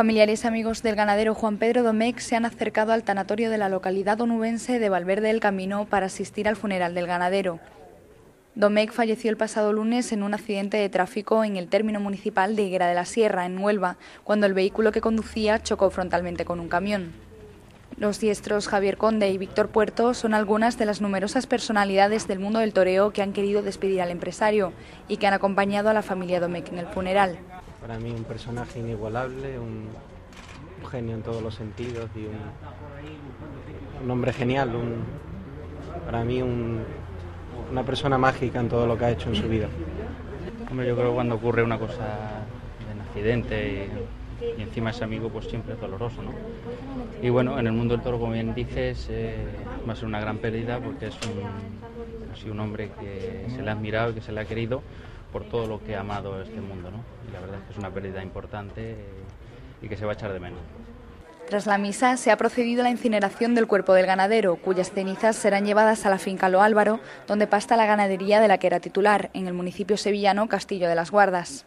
Familiares y amigos del ganadero Juan Pedro Domecq se han acercado al tanatorio de la localidad onubense de Valverde del Camino para asistir al funeral del ganadero. Domecq falleció el pasado lunes en un accidente de tráfico en el término municipal de Higuera de la Sierra, en Huelva, cuando el vehículo que conducía chocó frontalmente con un camión. Los diestros Javier Conde y Víctor Puerto son algunas de las numerosas personalidades del mundo del toreo que han querido despedir al empresario y que han acompañado a la familia Domecq en el funeral. Para mí un personaje inigualable, un, genio en todos los sentidos y un, hombre genial, para mí una persona mágica en todo lo que ha hecho en su vida. Hombre, yo creo que cuando ocurre una cosa un accidente y, encima es amigo, pues siempre es doloroso, ¿no? Y bueno, en el mundo del toro, como bien dices, eh, va a ser una gran pérdida porque es un, un hombre que se le ha admirado y que se le ha querido por todo lo que ha amado este mundo, ¿no? Y la verdad es que es una pérdida importante y que se va a echar de menos. Tras la misa se ha procedido a la incineración del cuerpo del ganadero, cuyas cenizas serán llevadas a la finca Lo Álvaro, donde pasta la ganadería de la que era titular, en el municipio sevillano Castillo de las Guardas.